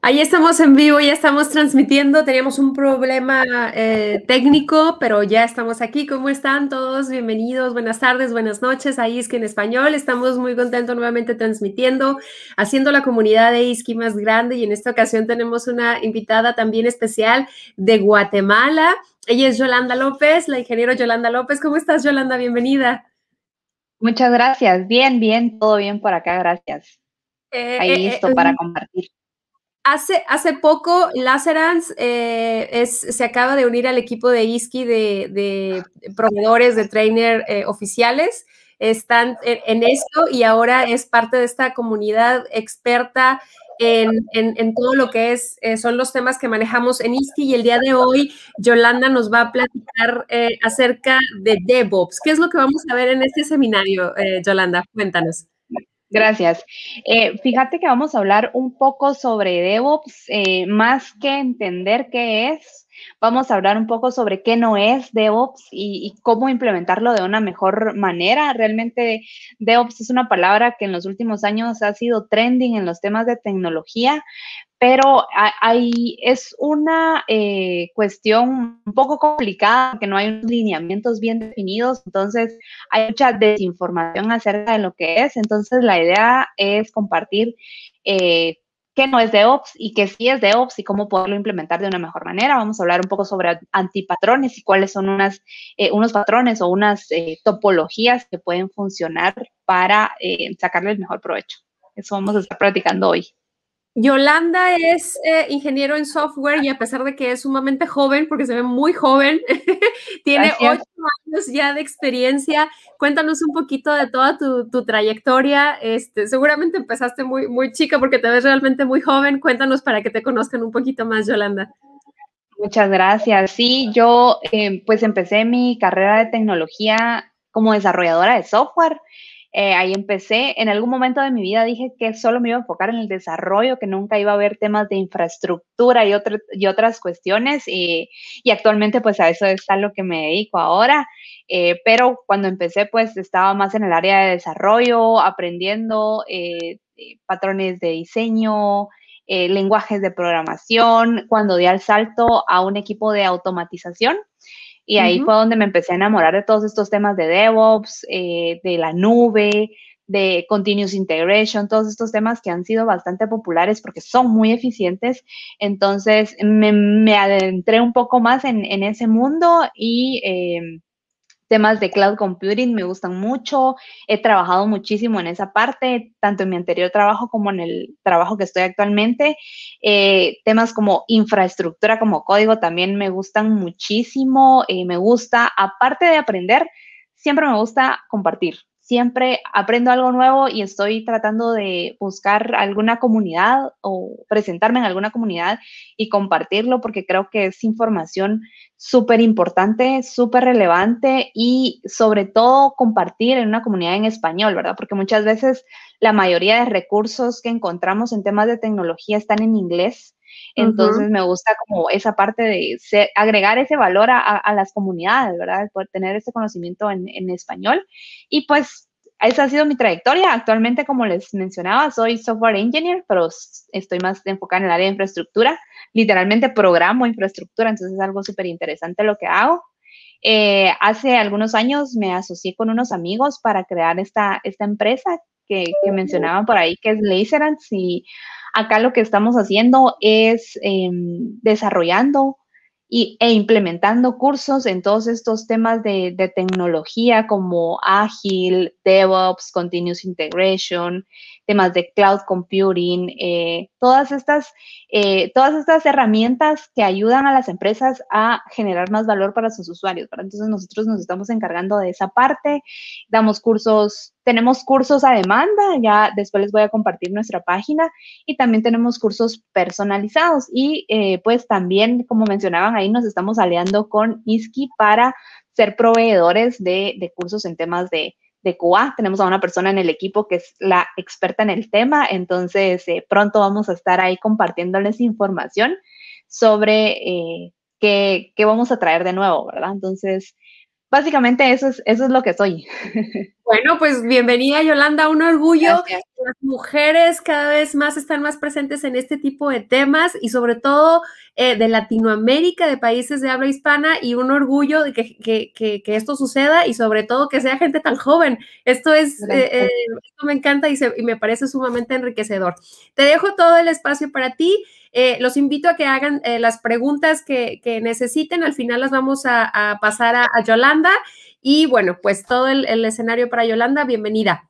Ahí estamos en vivo, ya estamos transmitiendo. Teníamos un problema eh, técnico, pero ya estamos aquí. ¿Cómo están todos? Bienvenidos, buenas tardes, buenas noches a ISKI en español. Estamos muy contentos nuevamente transmitiendo, haciendo la comunidad de ISKI más grande y en esta ocasión tenemos una invitada también especial de Guatemala. Ella es Yolanda López, la ingeniero Yolanda López. ¿Cómo estás, Yolanda? Bienvenida. Muchas gracias. Bien, bien, todo bien por acá, gracias. Eh, Ahí eh, listo para compartir. Hace, hace poco, Lacerans eh, se acaba de unir al equipo de ISKI de, proveedores de trainer eh, oficiales. Están en, esto y ahora es parte de esta comunidad experta en, todo lo que es, eh, son los temas que manejamos en ISKI y el día de hoy Yolanda nos va a platicar acerca de DevOps. ¿Qué es lo que vamos a ver en este seminario, Yolanda? Cuéntanos. Gracias. Eh, fíjate que vamos a hablar un poco sobre DevOps, eh, más que entender qué es, vamos a hablar un poco sobre qué no es DevOps y, y, cómo implementarlo de una mejor manera. Realmente DevOps es una palabra que en los últimos años ha sido trending en los temas de tecnología, pero hay, es una eh, cuestión un poco complicada, que no hay unos lineamientos bien definidos, entonces hay mucha desinformación acerca de lo que es, entonces la idea es compartir eh, qué no es DevOps y qué sí es DevOps y cómo poderlo implementar de una mejor manera. Vamos a hablar un poco sobre antipatrones y cuáles son unas, eh, unos patrones o unas topologías que pueden funcionar para sacarle el mejor provecho. Eso vamos a estar practicando hoy. Yolanda es eh, ingeniero en software y a pesar de que es sumamente joven, porque se ve muy joven, tiene ocho años ya de experiencia. Cuéntanos un poquito de toda tu, trayectoria. Este, seguramente empezaste muy, muy chica porque te ves realmente muy joven. Cuéntanos para que te conozcan un poquito más, Yolanda. Muchas gracias. Sí, yo eh, pues empecé mi carrera de tecnología como desarrolladora de software. Eh, ahí empecé. En algún momento de mi vida dije que solo me iba a enfocar en el desarrollo, que nunca iba a haber temas de infraestructura y, y otras cuestiones. Y, actualmente pues a eso está lo que me dedico ahora. Eh, pero cuando empecé pues estaba más en el área de desarrollo, aprendiendo eh, patrones de diseño, lenguajes de programación, cuando di al salto a un equipo de automatización. Y ahí fue donde me empecé a enamorar de todos estos temas de DevOps, eh, de la nube, de Continuous Integration, todos estos temas que han sido bastante populares porque son muy eficientes. Entonces me, adentré un poco más en, ese mundo y em, temas de cloud computing me gustan mucho. He trabajado muchísimo en esa parte, tanto en mi anterior trabajo como en el trabajo que estoy actualmente. Eh, temas como infraestructura, como código, también me gustan muchísimo. Eh, me gusta, aparte de aprender, siempre me gusta compartir siempre aprendo algo nuevo y estoy tratando de buscar alguna comunidad o presentarme en alguna comunidad y compartirlo porque creo que es información súper importante, súper relevante y sobre todo compartir en una comunidad en español, ¿verdad? Porque muchas veces la mayoría de recursos que encontramos en temas de tecnología están en inglés. Entonces me gusta como esa parte de agregar ese valor a, las comunidades, ¿verdad? Poder tener ese conocimiento en, español. Y pues esa ha sido mi trayectoria. Actualmente, como les mencionaba, soy software engineer, pero estoy más enfocada en el área de infraestructura. Literalmente programo infraestructura, entonces es algo súper interesante lo que hago. Eh, hace algunos años me asocié con unos amigos para crear esta empresa que, que mencionaban por ahí, que es Laserance. Y acá lo que estamos haciendo es em, desarrollando y, e implementando cursos en todos estos temas de, de tecnología como Agile, DevOps, Continuous Integration, temas de cloud computing, eh, todas, estas, eh, todas estas herramientas que ayudan a las empresas a generar más valor para sus usuarios. Entonces nosotros nos estamos encargando de esa parte, damos cursos, tenemos cursos a demanda, ya después les voy a compartir nuestra página y también tenemos cursos personalizados y eh, pues también, como mencionaban ahí, nos estamos aliando con ISKI para ser proveedores de, cursos en temas de de. Tenemos a una persona en el equipo que es la experta en el tema, entonces eh, pronto vamos a estar ahí compartiéndoles información sobre eh, qué, vamos a traer de nuevo, ¿verdad? Entonces, básicamente eso es, eso es lo que soy. Bueno, pues bienvenida Yolanda, un orgullo las mujeres cada vez más están más presentes en este tipo de temas y sobre todo eh, de Latinoamérica, de países de habla hispana y un orgullo de que, esto suceda y sobre todo que sea gente tan joven. Esto es, eh, eh, esto me encanta y, me parece sumamente enriquecedor. Te dejo todo el espacio para ti. Los invito a que hagan las preguntas que, necesiten. Al final las vamos a, pasar a, Yolanda. Y bueno, pues todo el escenario para Yolanda, bienvenida.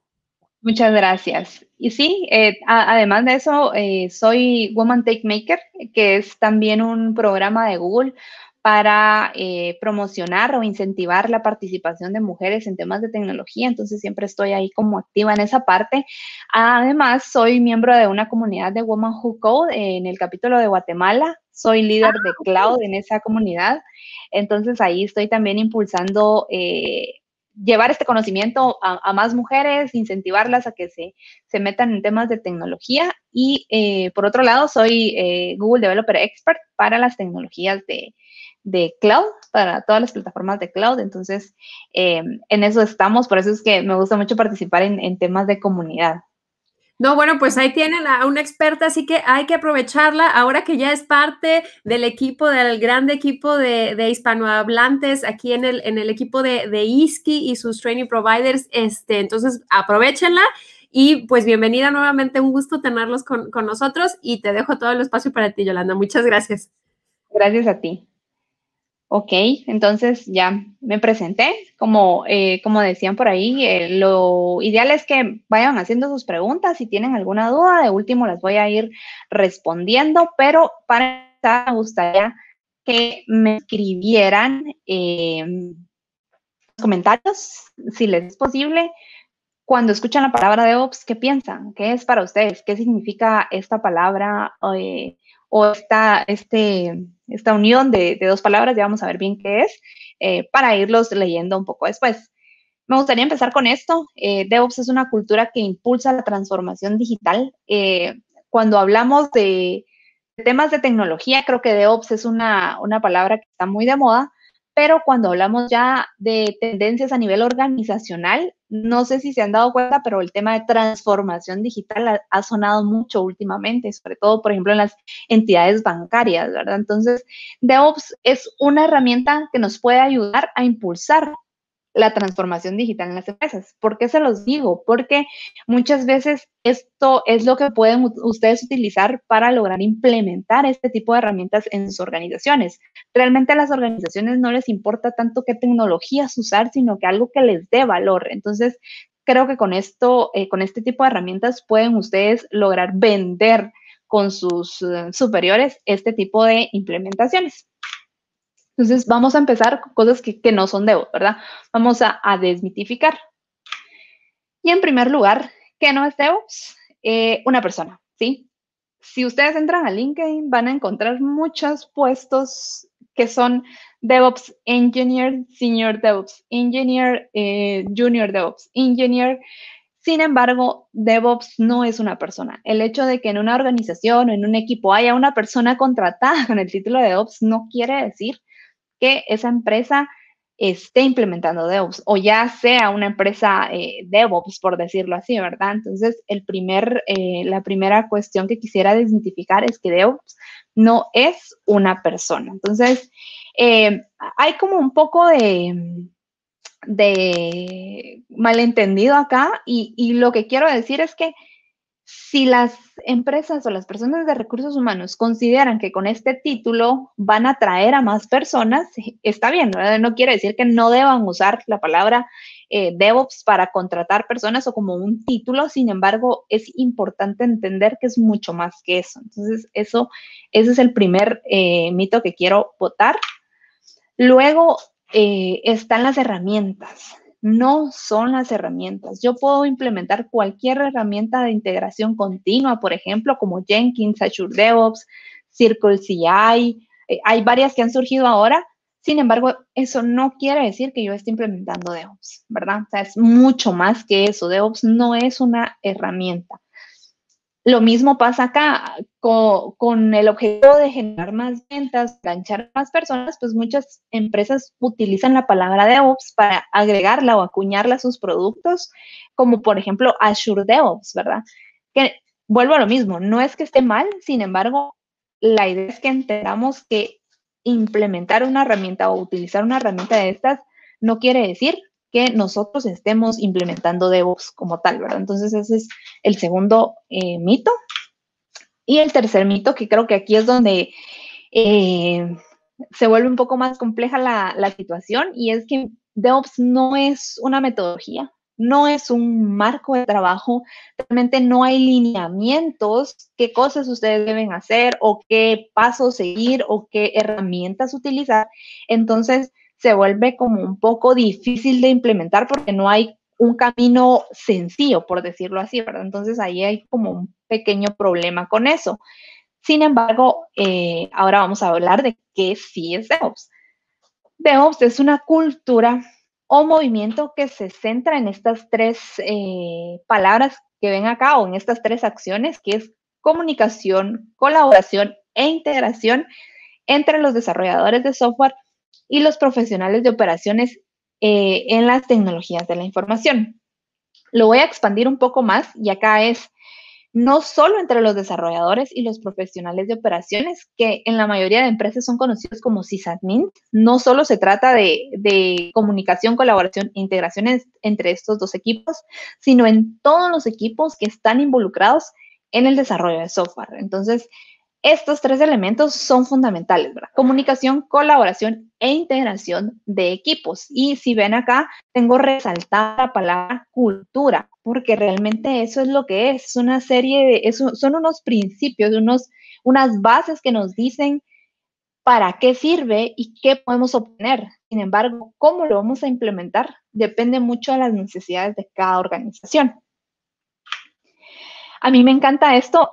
Muchas gracias. Y sí, eh, además de eso, eh, soy Woman Take Maker, que es también un programa de Google para eh, promocionar o incentivar la participación de mujeres en temas de tecnología. Entonces siempre estoy ahí como activa en esa parte. Además, soy miembro de una comunidad de Woman Who Code en el capítulo de Guatemala. Soy líder de ah, cloud en esa comunidad. Entonces ahí estoy también impulsando llevar este conocimiento a, más mujeres, incentivarlas a que se, se, metan en temas de tecnología. Y eh, por otro lado, soy eh, Google Developer Expert para las tecnologías de, de, cloud, para todas las plataformas de cloud. Entonces, eh, en eso estamos. Por eso es que me gusta mucho participar en, en temas de comunidad. No, bueno, pues ahí tienen a una experta, así que hay que aprovecharla ahora que ya es parte del equipo, del grande equipo de, hispanohablantes aquí en el, en el equipo de, de ISKI y sus training providers. Este, entonces, aprovechenla y pues bienvenida nuevamente, un gusto tenerlos con, con nosotros y te dejo todo el espacio para ti, Yolanda. Muchas gracias. Gracias a ti. Ok, entonces ya me presenté. Como, eh, como decían por ahí, eh, lo ideal es que vayan haciendo sus preguntas. Si tienen alguna duda, de último las voy a ir respondiendo, pero para empezar me gustaría que me escribieran eh, comentarios, si les es posible, cuando escuchan la palabra DevOps, ¿qué piensan? ¿Qué es para ustedes? ¿Qué significa esta palabra? O esta, este, esta unión de, dos palabras, ya vamos a ver bien qué es, eh, para irlos leyendo un poco después. Me gustaría empezar con esto. Eh, DevOps es una cultura que impulsa la transformación digital. Eh, cuando hablamos de, temas de tecnología, creo que DevOps es una, una palabra que está muy de moda, pero cuando hablamos ya de tendencias a nivel organizacional, no sé si se han dado cuenta, pero el tema de transformación digital ha, sonado mucho últimamente, sobre todo, por ejemplo, en las entidades bancarias, ¿verdad? Entonces, DevOps es una herramienta que nos puede ayudar a impulsar la transformación digital en las empresas. ¿Por qué se los digo? Porque muchas veces esto es lo que pueden ustedes utilizar para lograr implementar este tipo de herramientas en sus organizaciones. Realmente a las organizaciones no les importa tanto qué tecnologías usar, sino que algo que les dé valor. Entonces, creo que con esto, eh, con este tipo de herramientas pueden ustedes lograr vender con sus eh, superiores este tipo de implementaciones. Entonces, vamos a empezar con cosas que, no son DevOps, ¿verdad? Vamos a, desmitificar. Y en primer lugar, ¿qué no es DevOps? Eh, una persona, ¿sí? Si ustedes entran a LinkedIn, van a encontrar muchos puestos que son DevOps Engineer, Senior DevOps Engineer, eh, Junior DevOps Engineer. Sin embargo, DevOps no es una persona. El hecho de que en una organización o en un equipo haya una persona contratada con el título de DevOps no quiere decir que esa empresa esté implementando DevOps o ya sea una empresa eh, DevOps, por decirlo así, ¿verdad? Entonces, el primer, eh, la primera cuestión que quisiera desmitificar es que DevOps no es una persona. Entonces, eh, hay como un poco de, malentendido acá y lo que quiero decir es que si las empresas o las personas de recursos humanos consideran que con este título van a atraer a más personas, está bien, no quiere decir que no deban usar la palabra eh, DevOps para contratar personas o como un título, sin embargo, es importante entender que es mucho más que eso. Entonces, eso, ese es el primer eh, mito que quiero votar. Luego eh, están las herramientas no son las herramientas. Yo puedo implementar cualquier herramienta de integración continua, por ejemplo, como Jenkins, Azure DevOps, Circle CI. Eh, hay varias que han surgido ahora. Sin embargo, eso no quiere decir que yo esté implementando DevOps, ¿verdad? O sea, es mucho más que eso. DevOps no es una herramienta. Lo mismo pasa acá. Con, el objetivo de generar más ventas, ganchar más personas, pues muchas empresas utilizan la palabra DevOps para agregarla o acuñarla a sus productos, como por ejemplo Azure DevOps, ¿verdad? Que vuelvo a lo mismo, no es que esté mal, sin embargo, la idea es que entendamos que implementar una herramienta o utilizar una herramienta de estas no quiere decir que nosotros estemos implementando DevOps como tal, ¿verdad? Entonces ese es el segundo eh, mito y el tercer mito, que creo que aquí es donde eh, se vuelve un poco más compleja la, situación, y es que DevOps no es una metodología, no es un marco de trabajo, realmente no hay lineamientos, qué cosas ustedes deben hacer o qué pasos seguir o qué herramientas utilizar. Entonces se vuelve como un poco difícil de implementar porque no hay un camino sencillo, por decirlo así, ¿verdad? Entonces ahí hay como un pequeño problema con eso. Sin embargo, eh, ahora vamos a hablar de qué sí es DevOps. DevOps es una cultura o movimiento que se centra en estas tres eh, palabras que ven acá o en estas tres acciones, que es comunicación, colaboración e integración entre los desarrolladores de software y los profesionales de operaciones eh, en las tecnologías de la información. Lo voy a expandir un poco más y acá es no solo entre los desarrolladores y los profesionales de operaciones, que en la mayoría de empresas son conocidos como sysadmin, no solo se trata de, comunicación, colaboración e integraciones entre estos dos equipos, sino en todos los equipos que están involucrados en el desarrollo de software. Entonces, estos tres elementos son fundamentales. Comunicación, colaboración e integración de equipos. Y si ven acá, tengo resaltada la palabra cultura, porque realmente eso es lo que es, es una serie de, son unos principios, unos, unas bases que nos dicen para qué sirve y qué podemos obtener. Sin embargo, cómo lo vamos a implementar depende mucho de las necesidades de cada organización. A mí me encanta esto.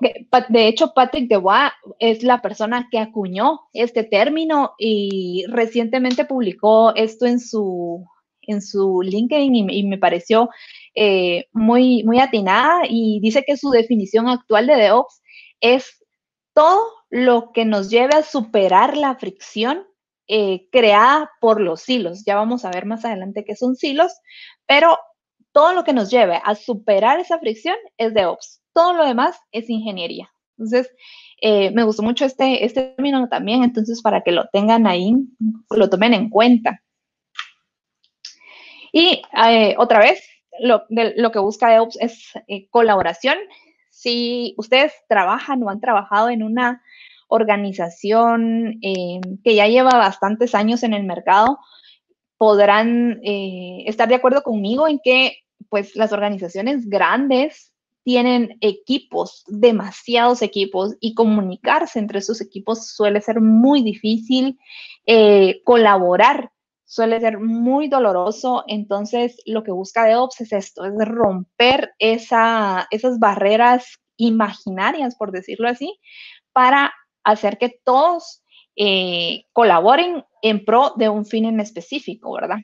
De hecho, Patrick Debois es la persona que acuñó este término y recientemente publicó esto en su, en su LinkedIn y, me pareció eh, muy, muy atinada y dice que su definición actual de DevOps es todo lo que nos lleve a superar la fricción eh, creada por los silos. Ya vamos a ver más adelante qué son silos, pero todo lo que nos lleve a superar esa fricción es DevOps. Todo lo demás es ingeniería. Entonces, eh, me gustó mucho este, este término también, entonces para que lo tengan ahí, lo tomen en cuenta. Y eh, otra vez, lo, lo, que busca DevOps es eh, colaboración. Si ustedes trabajan o han trabajado en una organización que ya lleva bastantes años en el mercado, podrán estar de acuerdo conmigo en que pues las organizaciones grandes tienen equipos, demasiados equipos, y comunicarse entre esos equipos suele ser muy difícil, eh, colaborar suele ser muy doloroso, entonces lo que busca DevOps es esto, es romper esa, esas barreras imaginarias, por decirlo así, para hacer que todos eh, colaboren en pro de un fin en específico, ¿verdad?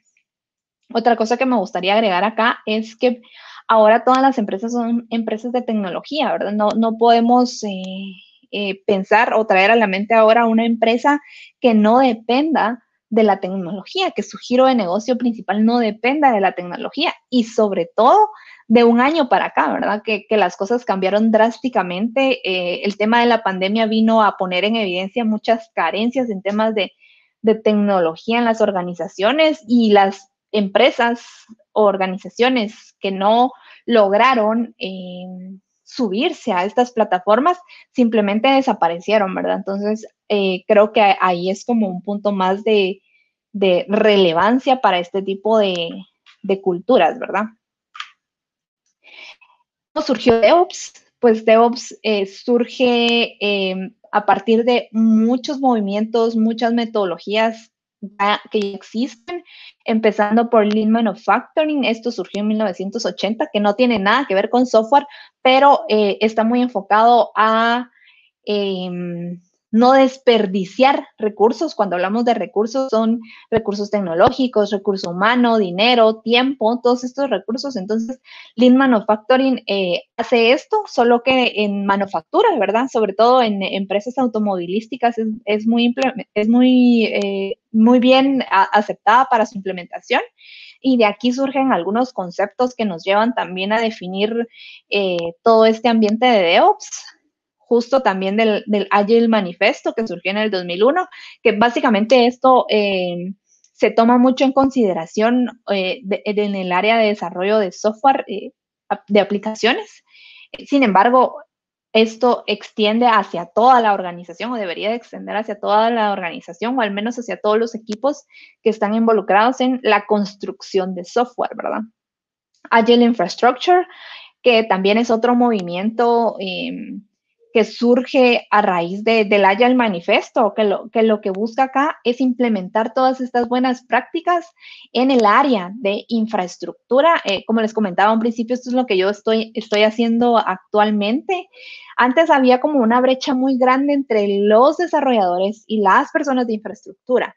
Otra cosa que me gustaría agregar acá es que ahora todas las empresas son empresas de tecnología, ¿verdad? No, no podemos eh, eh, pensar o traer a la mente ahora una empresa que no dependa de la tecnología, que su giro de negocio principal no dependa de la tecnología y sobre todo de un año para acá, ¿verdad? Que, las cosas cambiaron drásticamente. Eh, el tema de la pandemia vino a poner en evidencia muchas carencias en temas de, de tecnología en las organizaciones y las empresas o organizaciones que no lograron eh, subirse a estas plataformas simplemente desaparecieron, ¿verdad? Entonces, eh, creo que ahí es como un punto más de, relevancia para este tipo de, culturas, ¿verdad? ¿Cómo surgió DevOps? Pues DevOps eh, surge a partir de muchos movimientos, muchas metodologías que ya existen, empezando por Lean Manufacturing. Esto surgió en 1980, que no tiene nada que ver con software, pero eh, está muy enfocado a em, no desperdiciar recursos. Cuando hablamos de recursos, son recursos tecnológicos, recurso humano, dinero, tiempo, todos estos recursos. Entonces, Lean Manufacturing eh, hace esto, solo que en manufactura, ¿verdad? Sobre todo en empresas automovilísticas es, muy, es muy, eh, muy bien aceptada para su implementación. Y de aquí surgen algunos conceptos que nos llevan también a definir eh, todo este ambiente de DevOps justo también del, Agile Manifesto que surgió en el 2001, que básicamente esto eh, se toma mucho en consideración eh, en el área de desarrollo de software eh, de aplicaciones. Sin embargo, esto extiende hacia toda la organización o debería de extender hacia toda la organización o al menos hacia todos los equipos que están involucrados en la construcción de software, ¿verdad? Agile Infrastructure, que también es otro movimiento que surge a raíz de, del Agile Manifesto, que lo, que lo que busca acá es implementar todas estas buenas prácticas en el área de infraestructura. Eh, como les comentaba un principio, esto es lo que yo estoy haciendo actualmente. Antes había como una brecha muy grande entre los desarrolladores y las personas de infraestructura,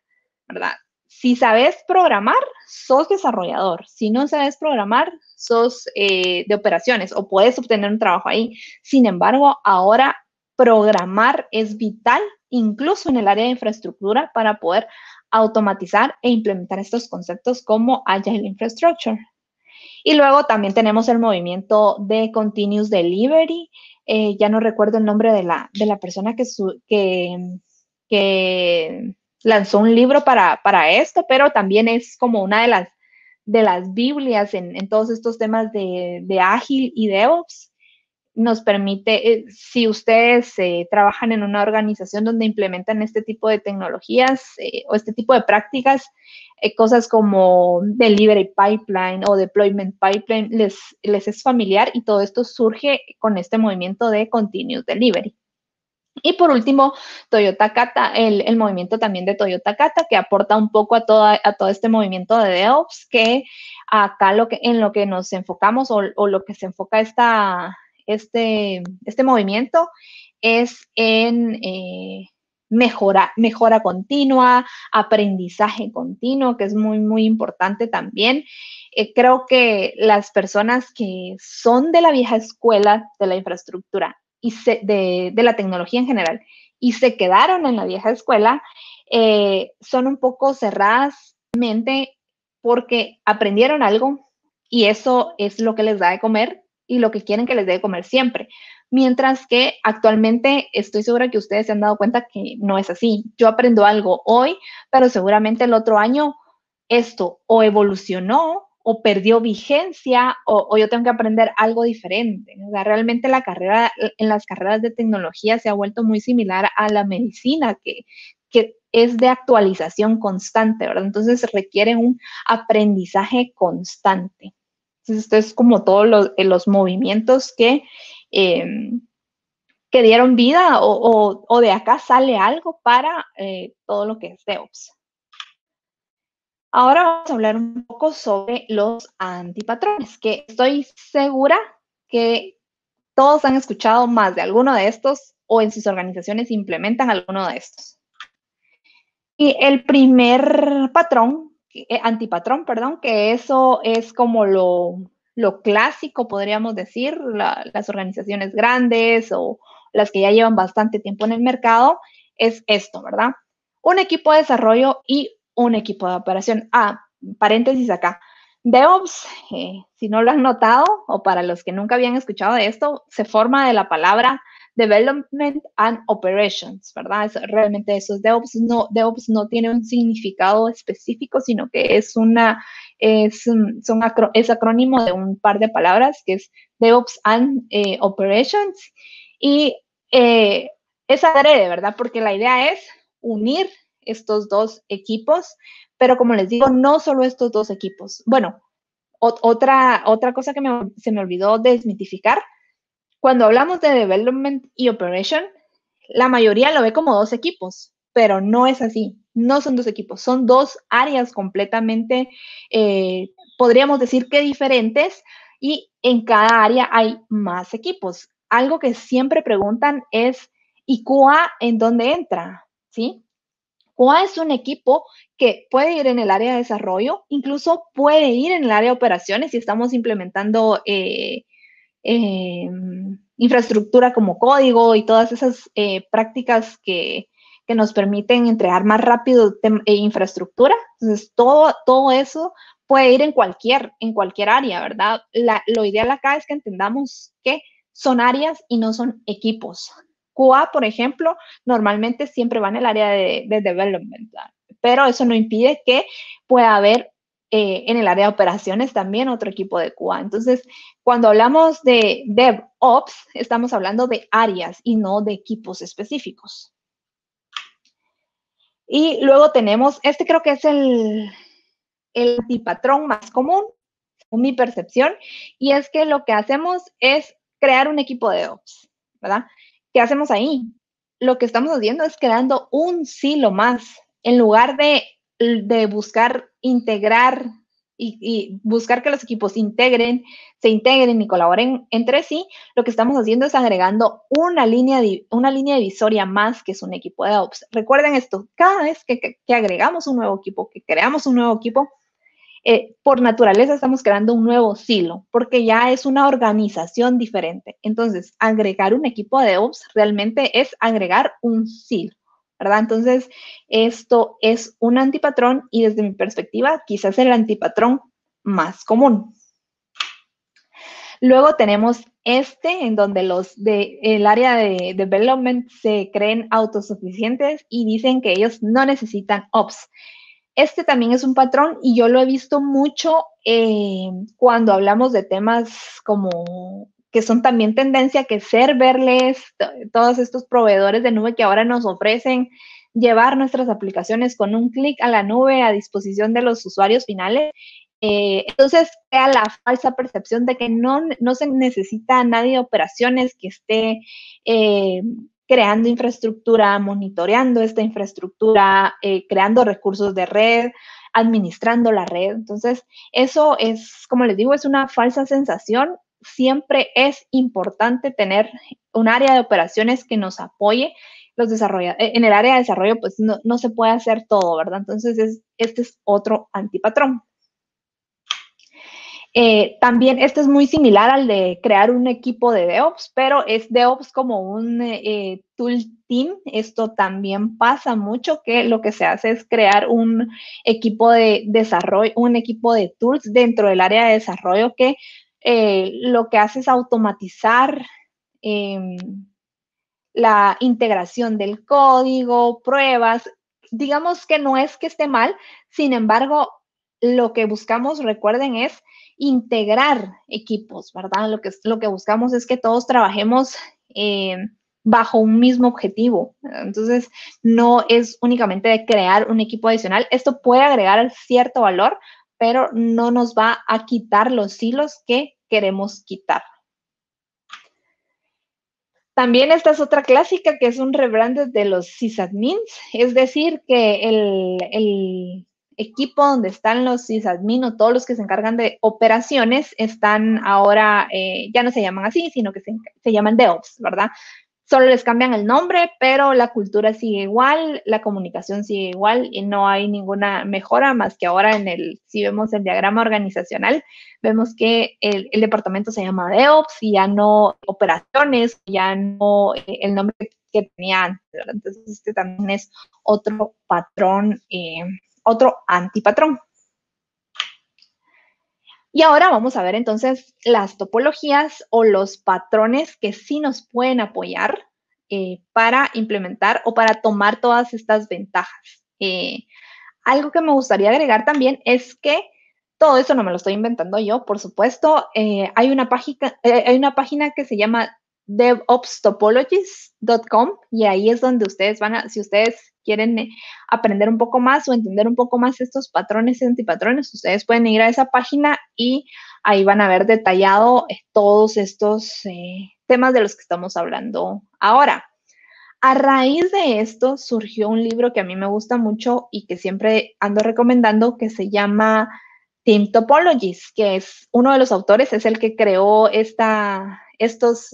¿verdad? Si sabes programar, sos desarrollador. Si no sabes programar, sos eh, de operaciones o puedes obtener un trabajo ahí. Sin embargo, ahora programar es vital, incluso en el área de infraestructura, para poder automatizar e implementar estos conceptos como Agile Infrastructure. Y luego también tenemos el movimiento de Continuous Delivery. Eh, ya no recuerdo el nombre de la, de la persona que, que, que lanzó un libro para, para esto, pero también es como una de las de las Biblias en, todos estos temas de, de, ágil y DevOps. Nos permite, eh, si ustedes eh, trabajan en una organización donde implementan este tipo de tecnologías eh, o este tipo de prácticas, cosas como Delivery Pipeline o Deployment Pipeline les, les es familiar y todo esto surge con este movimiento de Continuous Delivery. Y por último, Toyota Kata, el, movimiento también de Toyota Kata, que aporta un poco a, toda, a todo este movimiento de DevOps, que acá en lo que nos enfocamos o, lo que se enfoca esta, este, este movimiento es en eh, mejora, mejora continua, aprendizaje continuo, que es muy, muy importante también. Eh, creo que las personas que son de la vieja escuela de la infraestructura y de, la tecnología en general y se quedaron en la vieja escuela, eh, son un poco cerradas mente porque aprendieron algo y eso es lo que les da de comer y lo que quieren que les dé de comer siempre. Mientras que actualmente estoy segura que ustedes se han dado cuenta que no es así. Yo aprendo algo hoy, pero seguramente el otro año esto o evolucionó o perdió vigencia o, yo tengo que aprender algo diferente. O sea, realmente la carrera, en las carreras de tecnología se ha vuelto muy similar a la medicina, que, que es de actualización constante, ¿verdad? Entonces requiere un aprendizaje constante. Entonces, esto es como todos los, eh, movimientos que, em, que dieron vida o, o, de acá sale algo para eh, todo lo que es DevOps. Ahora vamos a hablar un poco sobre los antipatrones, que estoy segura que todos han escuchado más de alguno de estos o en sus organizaciones implementan alguno de estos. Y el primer patrón, eh, antipatrón, perdón, que eso es como lo, clásico, podríamos decir, las organizaciones grandes o las que ya llevan bastante tiempo en el mercado, es esto, ¿verdad? Un equipo de desarrollo y un equipo de operación. Ah, paréntesis acá. DevOps, eh, si no lo han notado, o para los que nunca habían escuchado de esto, se forma de la palabra Development and Operations, ¿verdad? realmente eso es DevOps. No, DevOps no tiene un significado específico, sino que es una, es, son es acrónimo de un par de palabras, que es DevOps and eh, Operations. Y eh, es adrede, ¿verdad? Porque la idea es unir estos dos equipos, pero como les digo, no solo estos dos equipos. Bueno, otra, otra cosa que se me olvidó desmitificar, cuando hablamos de development y operation, la mayoría lo ve como dos equipos, pero no es así. No son dos equipos, son dos áreas completamente, eh, podríamos decir que diferentes, y en cada área hay más equipos. Algo que siempre preguntan es ¿Y QA en dónde entra? ¿Sí? QA es un equipo que puede ir en el área de desarrollo, incluso puede ir en el área de operaciones si estamos implementando eh, em, infraestructura como código y todas esas eh, prácticas que, nos permiten entregar más rápido e infraestructura. Entonces, todo, todo eso puede ir en cualquier, en cualquier área, ¿verdad? lo ideal acá es que entendamos que son áreas y no son equipos. QA, por ejemplo, normalmente siempre va en el área de, development, pero eso no impide que pueda haber eh, en el área de operaciones también otro equipo de QA. Entonces, cuando hablamos de DevOps, estamos hablando de áreas y no de equipos específicos. Y luego tenemos, este creo que es el, el antipatrón más común, según mi percepción, y es que lo que hacemos es crear un equipo de DevOps, ¿verdad? ¿Qué hacemos ahí? Lo que estamos haciendo es creando un silo más, en lugar de, buscar integrar y, buscar que los equipos integren, se integren y colaboren entre sí, lo que estamos haciendo es agregando una línea, una línea divisoria más que es un equipo de Ops. Recuerden esto, cada vez que, agregamos un nuevo equipo, que creamos un nuevo equipo, eh, por naturaleza estamos creando un nuevo silo, porque ya es una organización diferente. Entonces, agregar un equipo de Ops realmente es agregar un silo. ¿verdad? Entonces, esto es un antipatrón y desde mi perspectiva, quizás el antipatrón más común. Luego tenemos este, en donde los de el área de development se creen autosuficientes y dicen que ellos no necesitan ops. Este también es un patrón y yo lo he visto mucho eh, cuando hablamos de temas como que son también tendencia, que serverless, todos estos proveedores de nube que ahora nos ofrecen llevar nuestras aplicaciones con un clic a la nube a disposición de los usuarios finales. Eh, entonces, crea la falsa percepción de que no, no se necesita nadie de operaciones que esté eh, creando infraestructura, monitoreando esta infraestructura, eh, creando recursos de red, administrando la red. Entonces, eso es, como les digo, es una falsa sensación siempre es importante tener un área de operaciones que nos apoye. Los desarrolladores, en el área de desarrollo, pues no, se puede hacer todo, ¿verdad? Entonces, este es otro antipatrón. Eh, también este es muy similar al de crear un equipo de DevOps, pero es DevOps como un eh, tool team. Esto también pasa mucho que lo que se hace es crear un equipo de desarrollo, un equipo de tools dentro del área de desarrollo que eh, lo que hace es automatizar em, la integración del código, pruebas. Digamos que no es que esté mal, sin embargo, lo que buscamos, recuerden, es integrar equipos, ¿verdad? Lo que, lo que buscamos es que todos trabajemos em, bajo un mismo objetivo. Entonces, no es únicamente de crear un equipo adicional. Esto puede agregar cierto valor, pero no nos va a quitar los hilos que queremos quitar. También esta es otra clásica que es un rebrand de los sysadmins, es decir, que el, equipo donde están los sysadmin o todos los que se encargan de operaciones están ahora, eh, ya no se llaman así, sino que se, se llaman DevOps, ¿verdad? Solo les cambian el nombre, pero la cultura sigue igual, la comunicación sigue igual y no hay ninguna mejora más que ahora en el, si vemos el diagrama organizacional, vemos que el, departamento se llama DEOPS y ya no operaciones, ya no eh, el nombre que tenía antes. Entonces, este también es otro patrón, eh, otro antipatrón. Y ahora vamos a ver entonces las topologías o los patrones que sí nos pueden apoyar eh, para implementar o para tomar todas estas ventajas. Eh, algo que me gustaría agregar también es que todo eso no me lo estoy inventando yo, por supuesto. Eh, hay, una página, hay una página que se llama devopstopologies.com y ahí es donde ustedes van a, si ustedes quieren eh, aprender un poco más o entender un poco más estos patrones y antipatrones, ustedes pueden ir a esa página y ahí van a ver detallado eh, todos estos eh, temas de los que estamos hablando ahora. A raíz de esto surgió un libro que a mí me gusta mucho y que siempre ando recomendando que se llama Team Topologies, que es uno de los autores, es el que creó esta, estos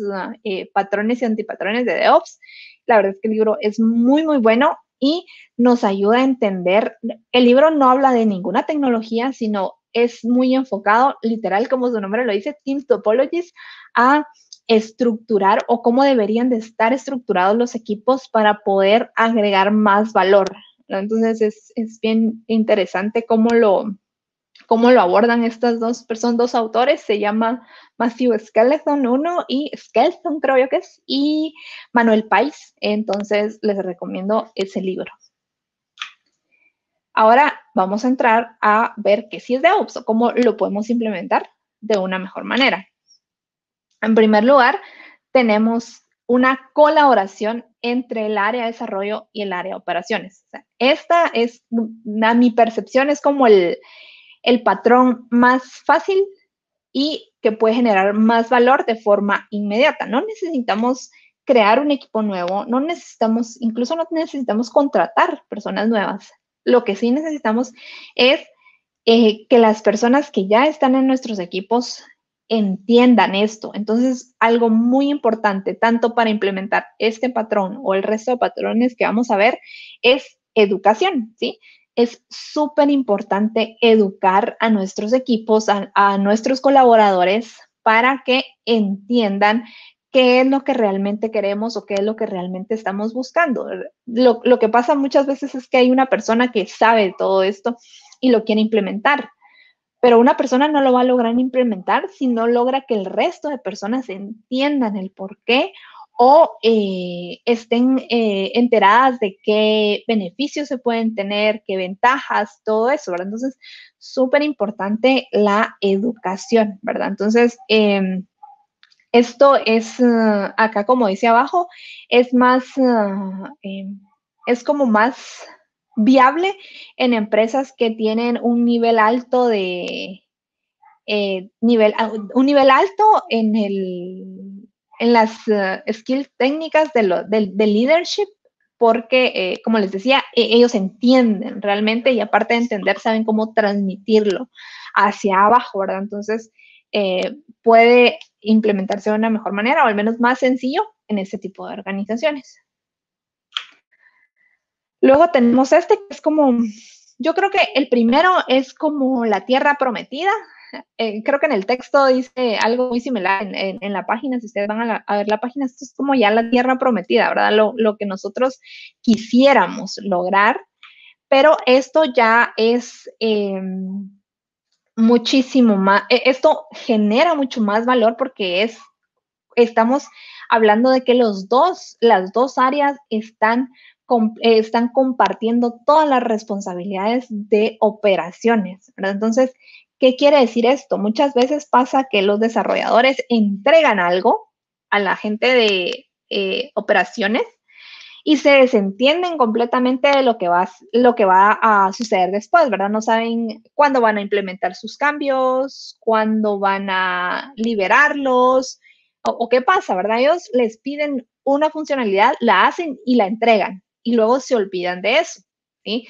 patrones y antipatrones de DevOps La verdad es que el libro es muy, muy bueno y nos ayuda a entender. El libro no habla de ninguna tecnología, sino es muy enfocado, literal, como su nombre lo dice, Team Topologies, a estructurar o cómo deberían de estar estructurados los equipos para poder agregar más valor. Entonces es, es bien interesante cómo lo, cómo lo abordan estas dos personas, dos autores, se llama Matthew Skeleton uno y Skeleton creo yo que es, y Manuel Pais. Entonces les recomiendo ese libro. Ahora vamos a entrar a ver qué sí es DevOps o cómo lo podemos implementar de una mejor manera. En primer lugar, tenemos una colaboración entre el área de desarrollo y el área de operaciones. esta es, mi percepción es como el, el patrón más fácil y que puede generar más valor de forma inmediata. No necesitamos crear un equipo nuevo, no necesitamos, incluso no necesitamos contratar personas nuevas. Lo que sí necesitamos es eh, que las personas que ya están en nuestros equipos entiendan esto. Entonces, algo muy importante, tanto para implementar este patrón o el resto de patrones que vamos a ver, es educación, ¿sí? Es súper importante educar a nuestros equipos, a, nuestros colaboradores, para que entiendan qué es lo que realmente queremos o qué es lo que realmente estamos buscando. Lo, lo que pasa muchas veces es que hay una persona que sabe todo esto y lo quiere implementar pero una persona no lo va a lograr implementar si no logra que el resto de personas entiendan el por qué o eh, estén eh, enteradas de qué beneficios se pueden tener, qué ventajas, todo eso, ¿verdad? Entonces, súper importante la educación, ¿verdad? Entonces, em, esto es, ah, acá como dice abajo, es más, ah, em, es como más viable en empresas que tienen un nivel alto de eh, nivel, ah, un nivel alto en el en las eh, skills técnicas de, lo, leadership, porque, eh, como les decía, e, ellos entienden realmente y aparte de entender, saben cómo transmitirlo hacia abajo, ¿verdad? Entonces, puede implementarse de una mejor manera o al menos más sencillo en este tipo de organizaciones. Luego tenemos este, que es como, yo creo que el primero es como la tierra prometida. Eh, creo que en el texto dice algo muy similar en, la página, si ustedes van a, ver la página, esto es como ya la tierra prometida, ¿verdad? Lo, que nosotros quisiéramos lograr, pero esto ya es em, muchísimo más, e, esto genera mucho más valor porque es, estamos hablando de que los dos, las dos áreas están eh, están compartiendo todas las responsabilidades de operaciones, Entonces, ¿qué quiere decir esto? Muchas veces pasa que los desarrolladores entregan algo a la gente de eh, operaciones y se desentienden completamente de lo que, va, a suceder después, ¿verdad? No saben cuándo van a implementar sus cambios, cuándo van a liberarlos o, o qué pasa, ¿verdad? Ellos les piden una funcionalidad, la hacen y la entregan y luego se olvidan de eso. ¿sí?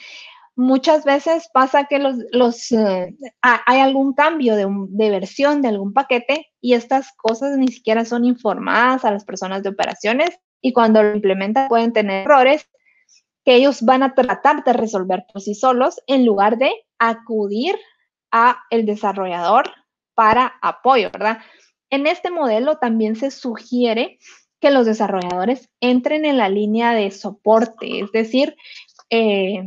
Muchas veces pasa que los, los eh, hay algún cambio de, de, versión de algún paquete y estas cosas ni siquiera son informadas a las personas de operaciones y cuando lo implementan pueden tener errores que ellos van a tratar de resolver por sí solos en lugar de acudir a el desarrollador para apoyo, ¿verdad? En este modelo también se sugiere que los desarrolladores entren en la línea de soporte, es decir, eh,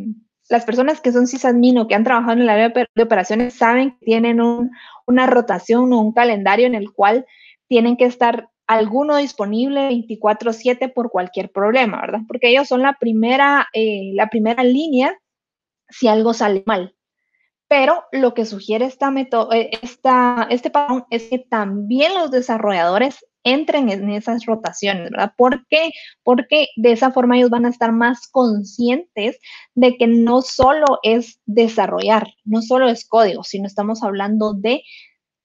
las personas que son sysadmin o que han trabajado en el área de operaciones saben que tienen una rotación o un calendario en el cual tienen que estar alguno disponible 24/7 por cualquier problema, ¿verdad? Porque ellos son la primera, eh, la primera línea si algo sale mal. Pero lo que sugiere esta eh, esta, este patrón es que también los desarrolladores entren en esas rotaciones, ¿verdad? ¿Por qué? Porque de esa forma ellos van a estar más conscientes de que no solo es desarrollar, no solo es código, sino estamos hablando de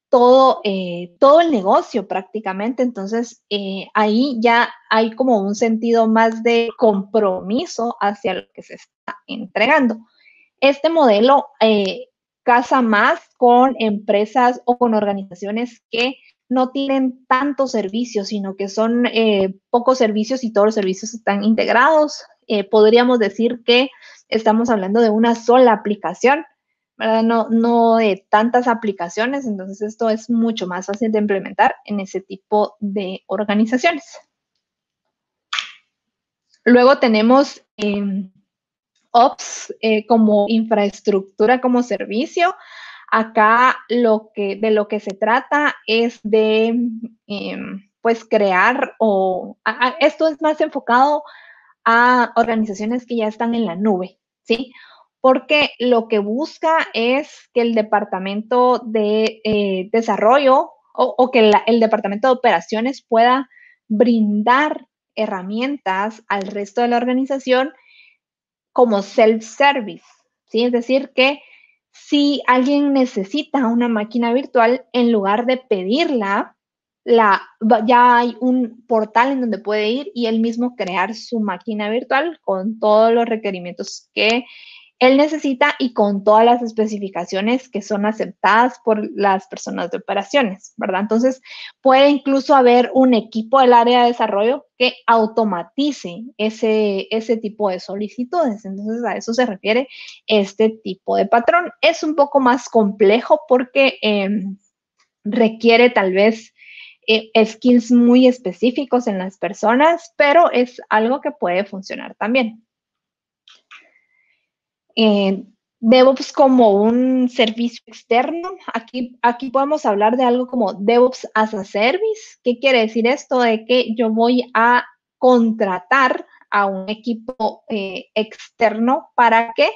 todo, eh, todo el negocio prácticamente. Entonces, eh, ahí ya hay como un sentido más de compromiso hacia lo que se está entregando. Este modelo eh, casa más con empresas o con organizaciones que no tienen tantos servicios, sino que son eh, pocos servicios y todos los servicios están integrados. Eh, podríamos decir que estamos hablando de una sola aplicación, ¿verdad? No, no de tantas aplicaciones, entonces esto es mucho más fácil de implementar en ese tipo de organizaciones. Luego tenemos em, Ops eh, como infraestructura, como servicio. Acá lo que, de lo que se trata es de em, pues crear o esto es más enfocado a organizaciones que ya están en la nube, ¿sí? Porque lo que busca es que el departamento de eh, desarrollo o, que el departamento de operaciones pueda brindar herramientas al resto de la organización como self-service, ¿sí? Es decir, que si alguien necesita una máquina virtual, en lugar de pedirla, la, ya hay un portal en donde puede ir y él mismo crear su máquina virtual con todos los requerimientos que él necesita y con todas las especificaciones que son aceptadas por las personas de operaciones, ¿verdad? Entonces, puede incluso haber un equipo del área de desarrollo que automatice ese, ese tipo de solicitudes. Entonces, a eso se refiere este tipo de patrón. Es un poco más complejo porque em, requiere tal vez eh, skills muy específicos en las personas, pero es algo que puede funcionar también. Eh, DevOps como un servicio externo. Aquí, aquí podemos hablar de algo como DevOps as a Service. ¿Qué quiere decir esto? De que yo voy a contratar a un equipo eh, externo para que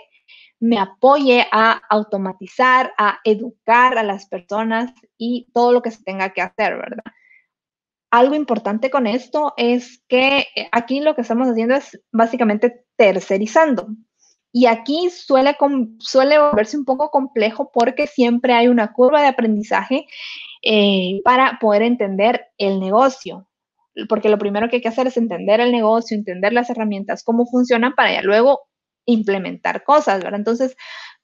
me apoye a automatizar, a educar a las personas y todo lo que se tenga que hacer, ¿verdad? Algo importante con esto es que eh, aquí lo que estamos haciendo es básicamente tercerizando. Y aquí suele, suele volverse un poco complejo porque siempre hay una curva de aprendizaje eh, para poder entender el negocio. Porque lo primero que hay que hacer es entender el negocio, entender las herramientas, cómo funcionan para luego implementar cosas, ¿verdad? Entonces,